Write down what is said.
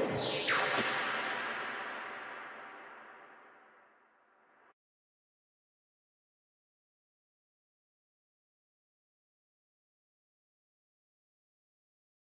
it's